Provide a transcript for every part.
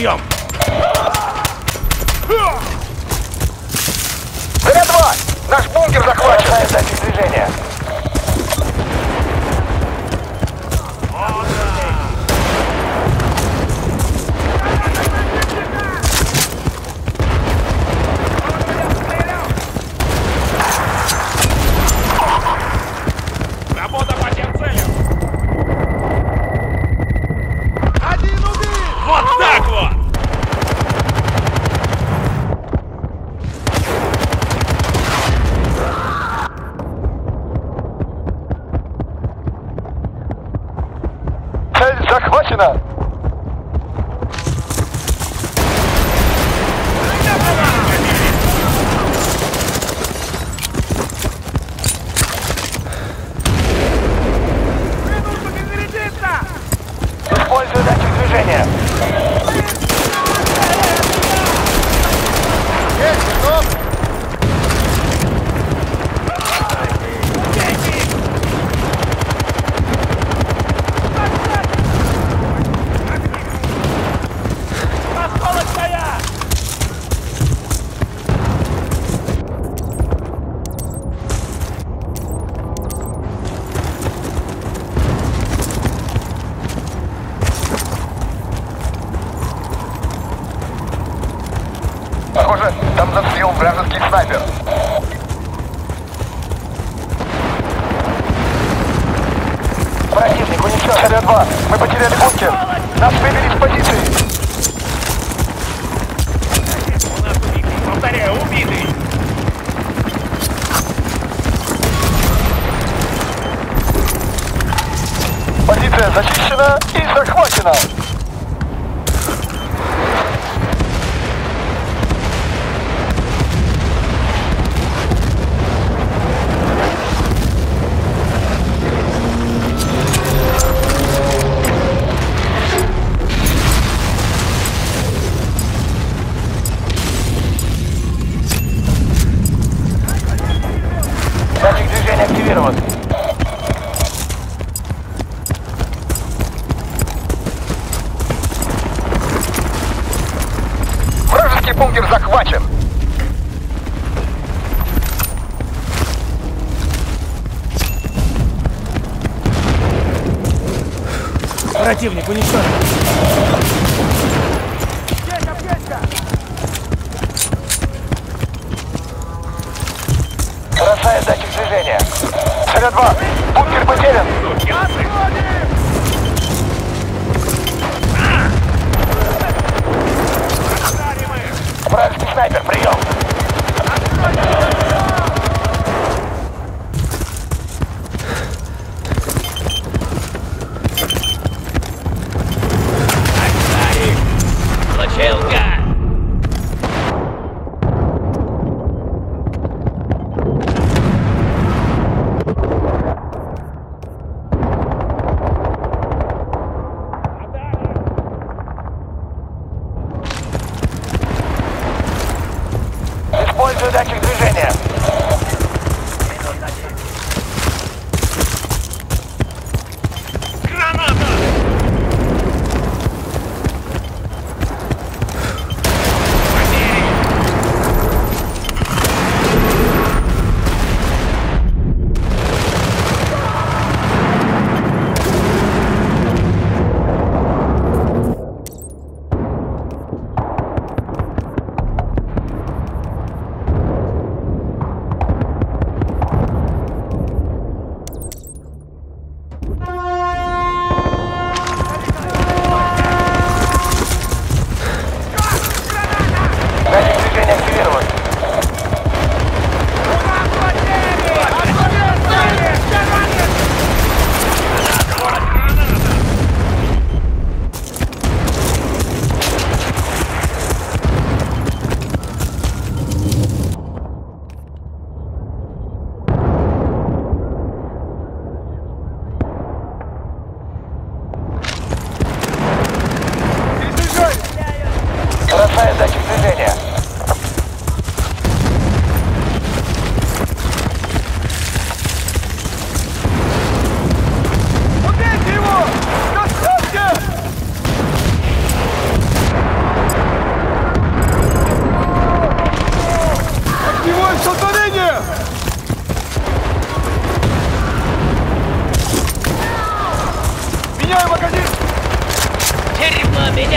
അറിയാം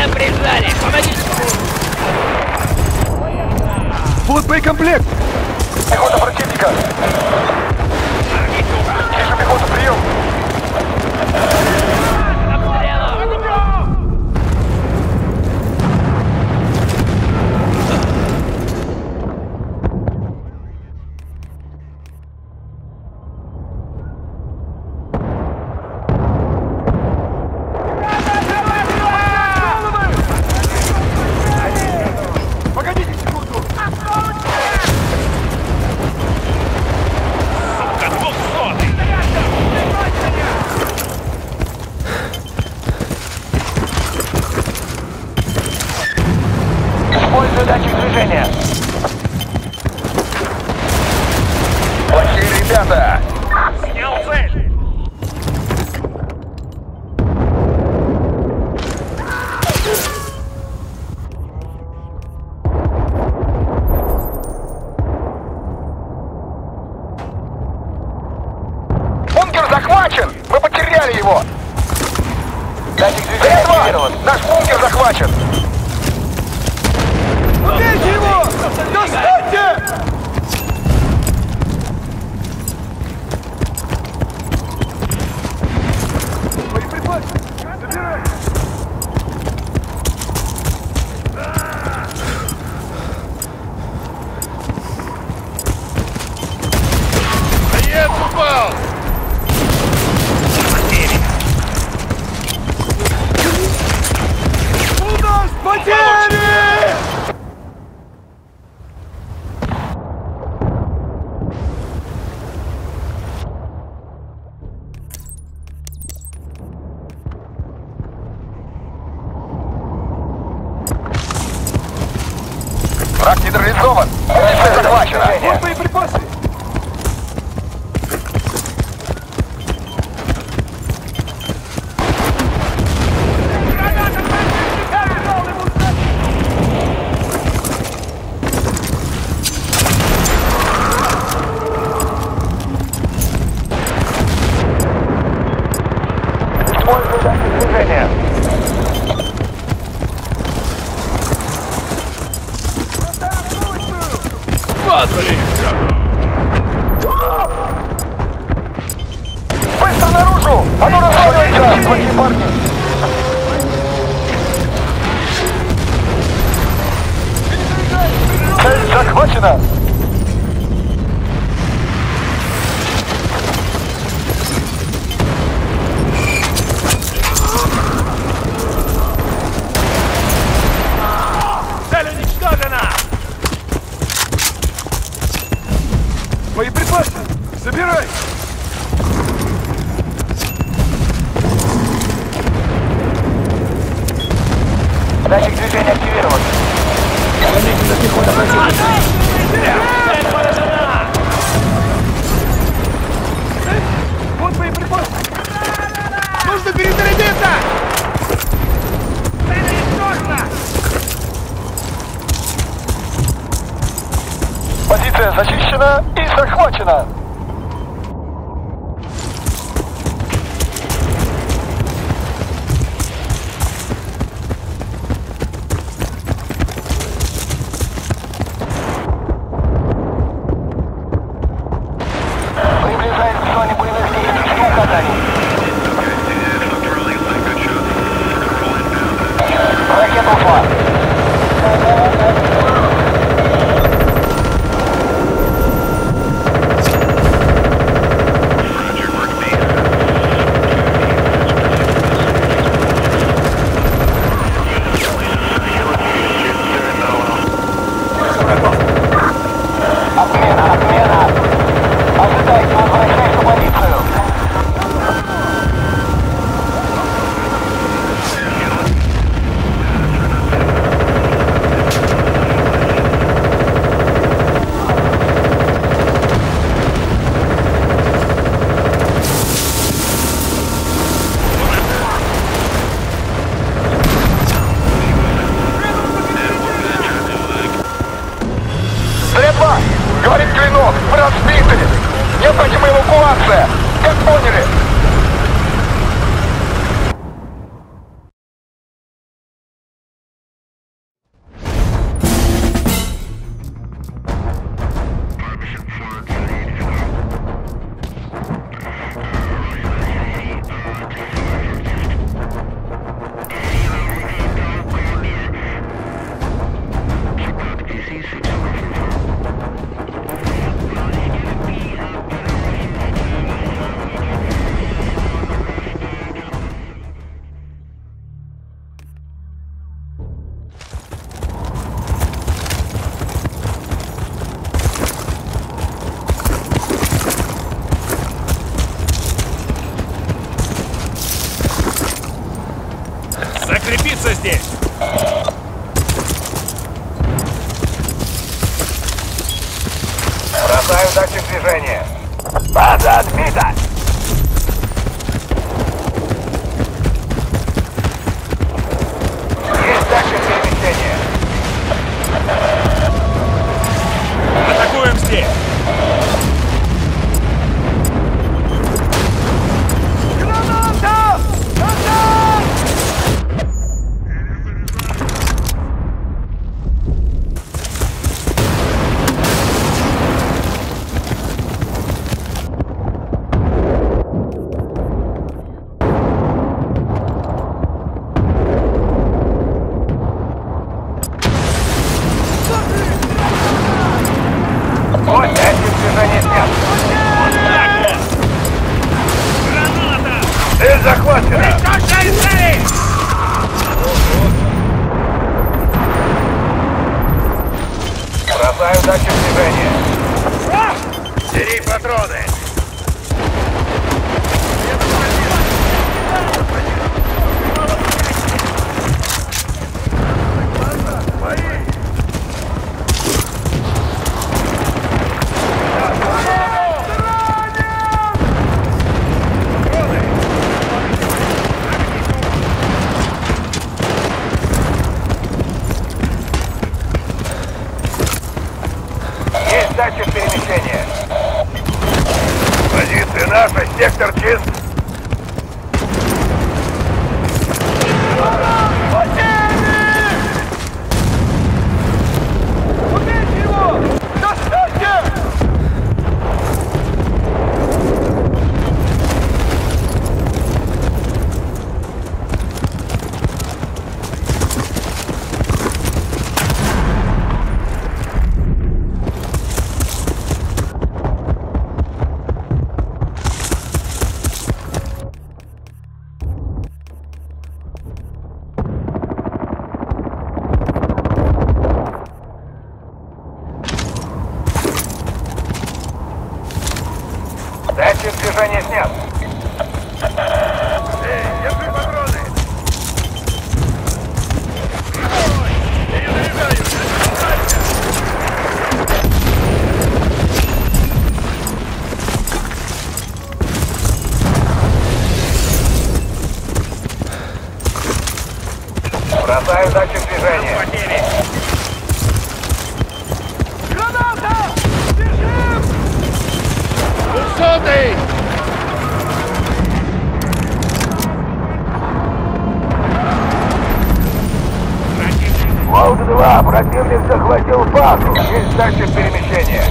Меня прижали! Помогите! Вот боекомплект! Пехота противника. Бросаю датчик движения. Граната! Бежим! Двухсотый! Волк-2, противник захватил базу. Есть датчик перемещения.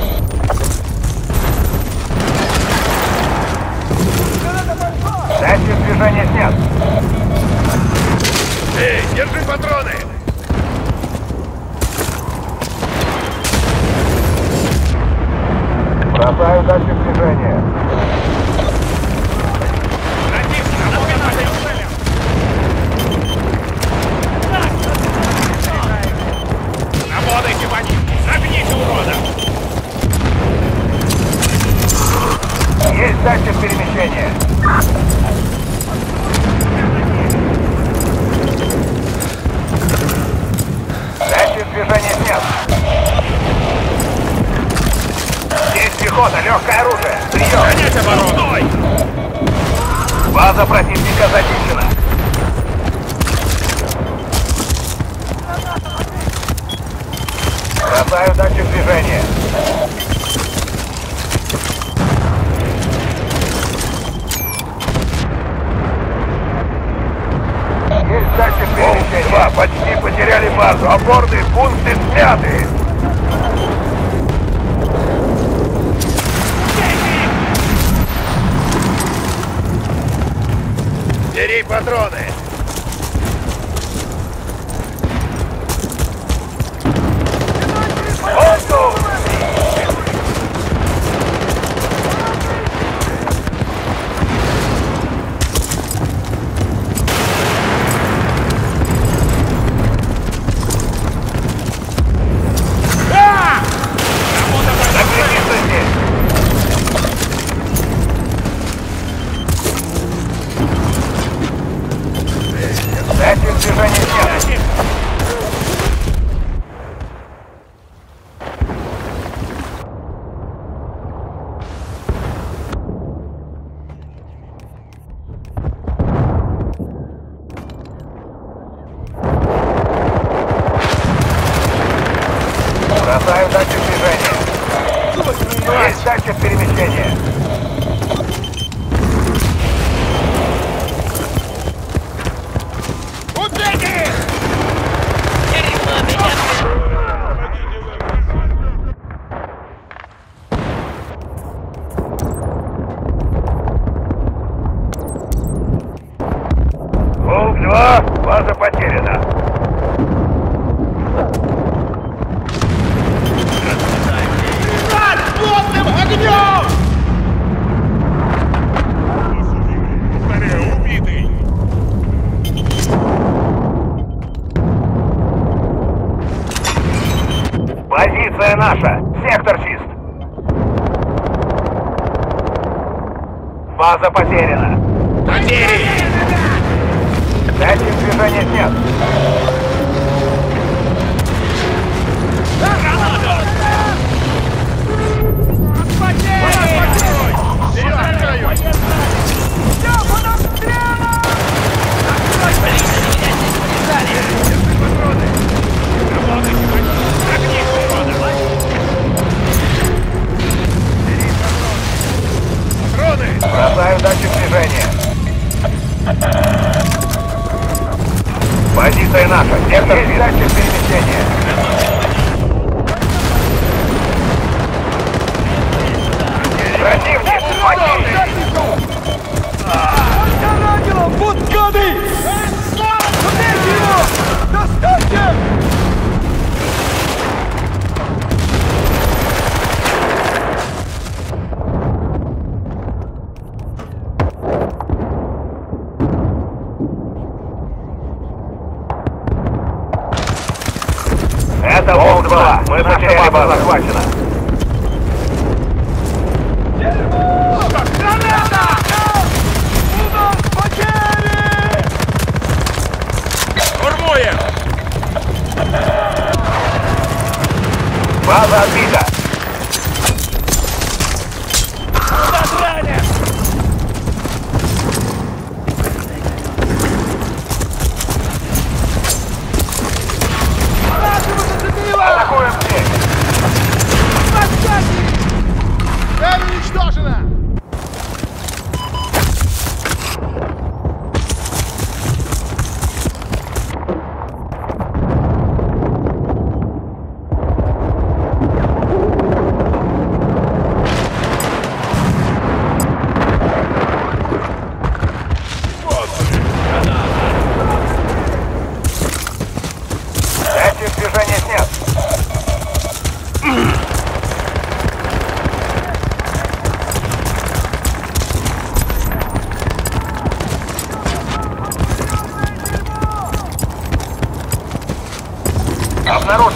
Датчик движения снят. Держи патроны! Бросаю дальше движение.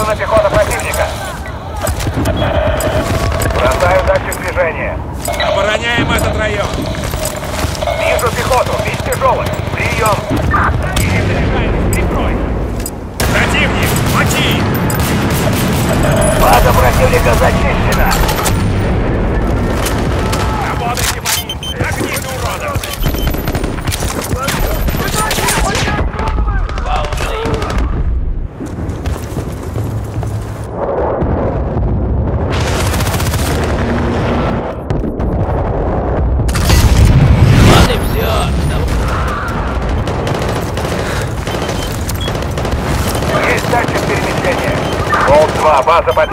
Уничтожена пехота противника. Бросаю датчик движения. Обороняем этот район. Вижу пехоту, весь тяжелый. Прием. Прикрой. Противник, мочи! База противника зачищена. база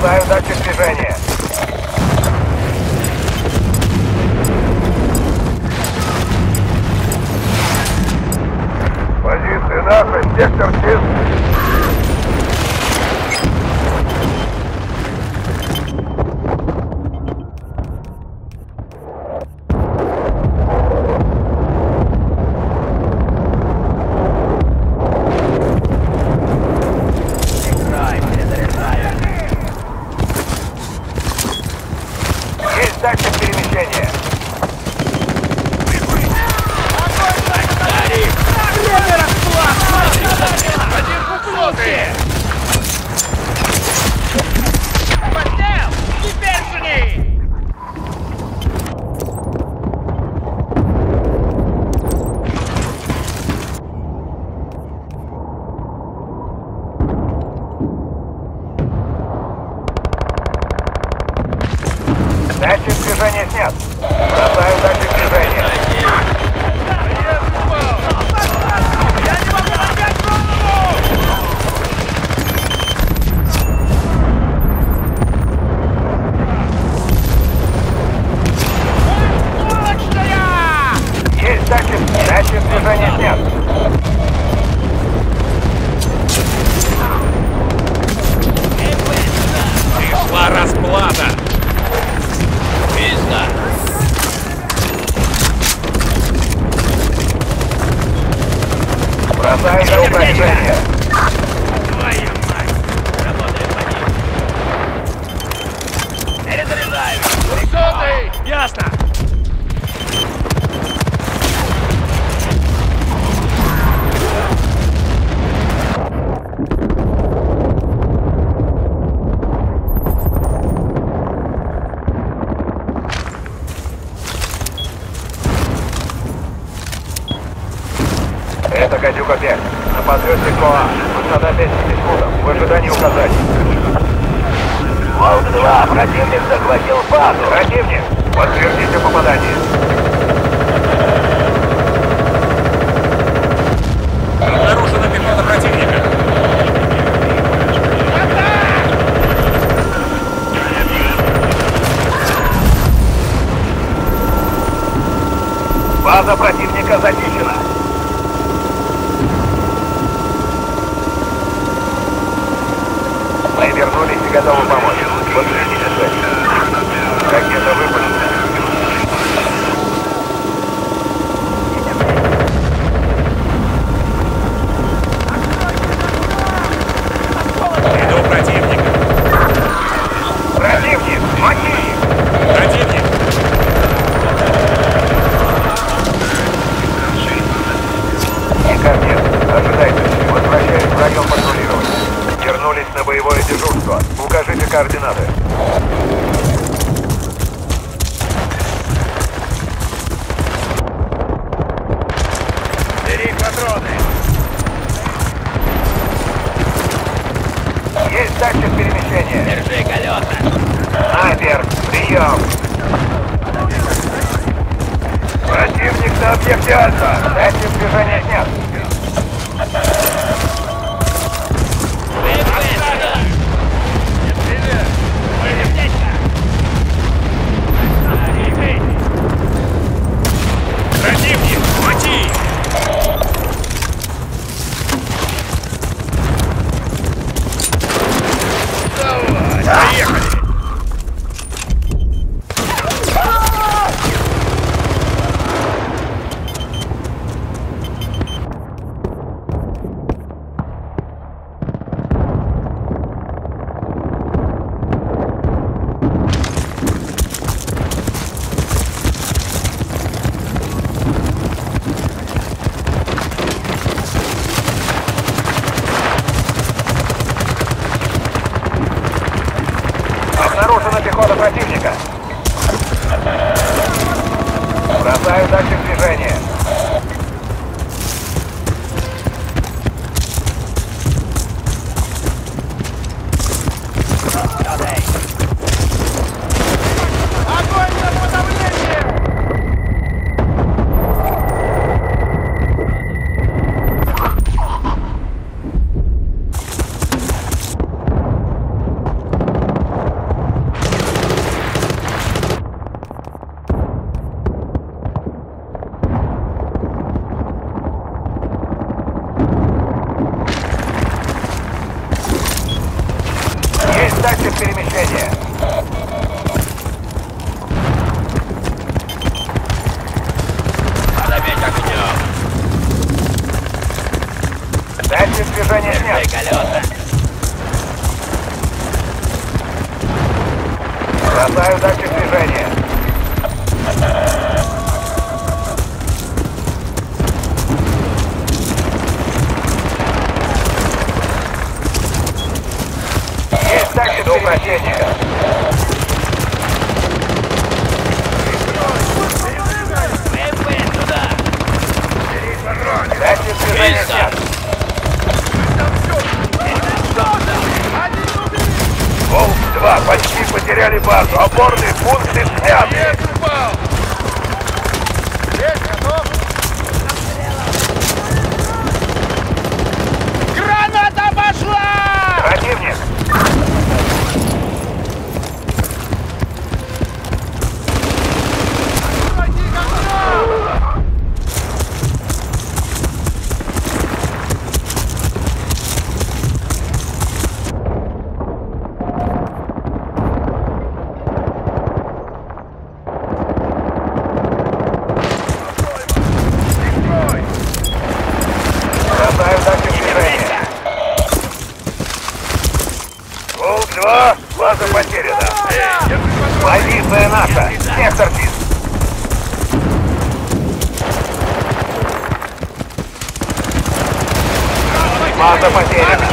Бросаю датчик движения. Цель. Ракета датчик перемещения. МП туда. Датчик движения снят. Волк-2 почти потеряли базу. Опорные пункты сняты. Есть, готов! Граната пошла! Противник. Войди, готов! Бросаю датчик движения. Волк-2, база потеряна. Позиция наша. Сектор ФИС. База потеряна.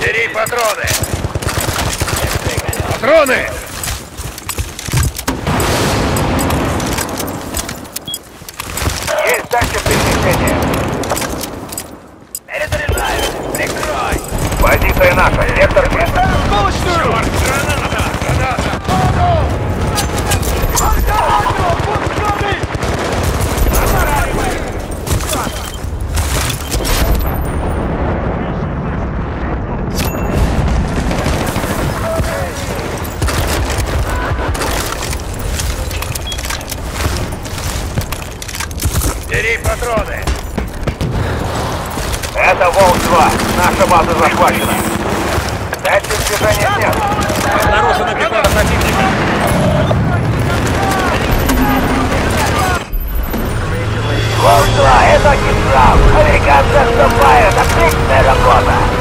Бери патроны. Патроны! Есть датчик перемещения. Перезаряжаю. Прикрой. Позиция наша. Сектор ФИС. Наша база захвачена. Датчик движения снят. Обнаружена пехота противника. Волк-2, это генерал. Американцы отступают. Отличная работа.